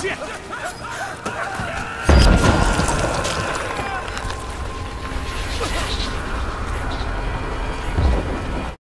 是